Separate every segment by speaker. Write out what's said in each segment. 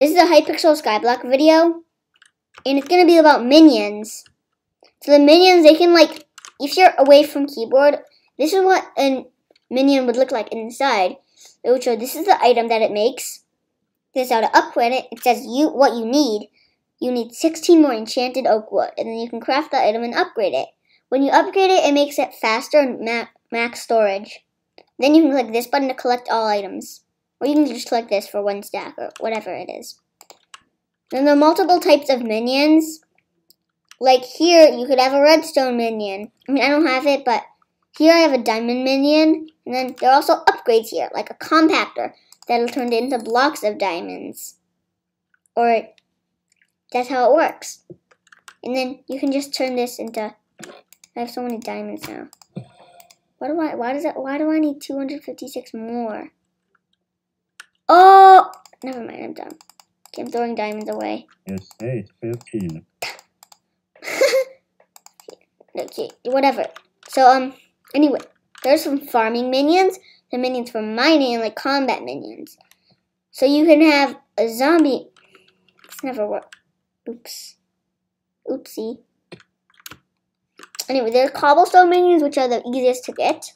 Speaker 1: This is a Hypixel Skyblock video, and it's gonna be about minions. So the minions, they can like, if you're away from keyboard, this is what a minion would look like inside. It would show this is the item that it makes. This is how to upgrade it. It says you what you need. You need 16 more enchanted oak wood, and then you can craft the item and upgrade it. When you upgrade it, it makes it faster and ma max storage. Then you can click this button to collect all items. Or you can just click this for one stack or whatever it is. Then there are multiple types of minions. Like here, you could have a redstone minion. I mean, I don't have it, but here I have a diamond minion. And then there are also upgrades here, like a compactor that'll turn into blocks of diamonds. Or that's how it works. And then you can just turn this into, I have so many diamonds now. What do I, why does that, why do I need 256 more? Oh, never mind, I'm done. Okay, I'm throwing diamonds away.
Speaker 2: It's 8.15.
Speaker 1: okay, whatever. So, um, anyway, there's some farming minions, the minions for mining, and like combat minions. So you can have a zombie. It's never worked. Oops. Oopsie. Anyway, there's cobblestone minions, which are the easiest to get.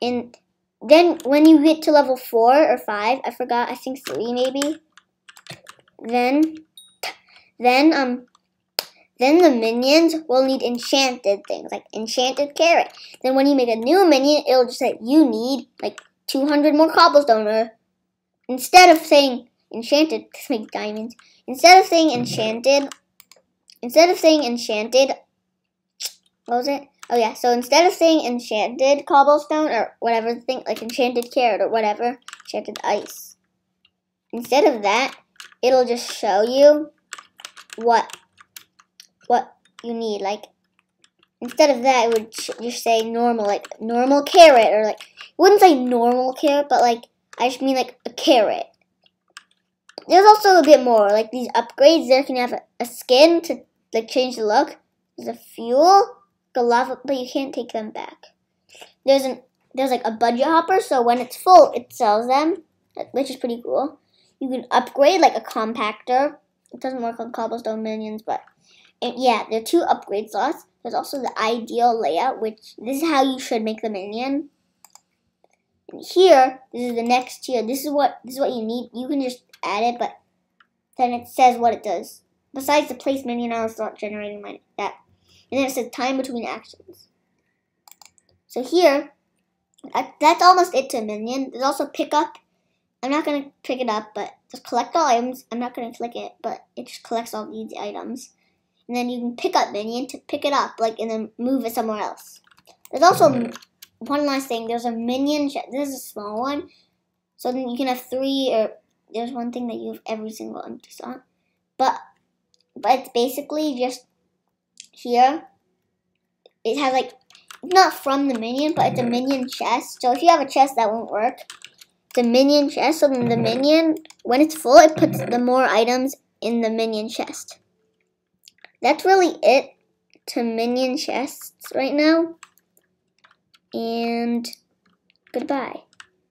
Speaker 1: And then when you get to level 4 or 5, I forgot, I think 3 maybe. Then, then, um, then the minions will need enchanted things, like enchanted carrot. Then when you make a new minion, it'll just say you need like 200 more cobblestone. Or instead of saying enchanted, make diamonds. Instead of saying enchanted, instead of saying enchanted, what was it? Oh yeah, so instead of saying enchanted cobblestone or whatever thing, like enchanted carrot or whatever, enchanted ice. Instead of that, it'll just show you what what you need. Like, instead of that, it would just say normal, like normal carrot, or like, it wouldn't say normal carrot, but like, I just mean like a carrot. There's also a bit more, like these upgrades, there can have a, a skin to like change the look. There's a fuel, a lava, but you can't take them back. There's an there's like a budget hopper, so when it's full, it sells them, which is pretty cool. You can upgrade like a compactor. It doesn't work on cobblestone minions, but and yeah, there are two upgrade slots. There's also the ideal layout, which this is how you should make the minion. And here, this is the next tier. This is what this is what you need. You can just add it, but then it says what it does. Besides the place minion, I'll start generating my that. And then it says time between actions. So here, that's almost it to a minion. There's also pick up. I'm not going to pick it up, but just collect all items. I'm not going to click it, but it just collects all these items and then you can pick up minion to pick it up, like, and then move it somewhere else. There's also one last thing. There's a minion. This is a small one, so then you can have three. Or there's one thing that you have every single empty slot, but but it's basically just here. It has like not from the minion, but it's a minion chest. So if you have a chest that won't work, it's a minion chest. So then the mm-hmm. minion, when it's full, it puts the more items in the minion chest that's really it to minion chests right now. And goodbye.